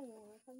मोजां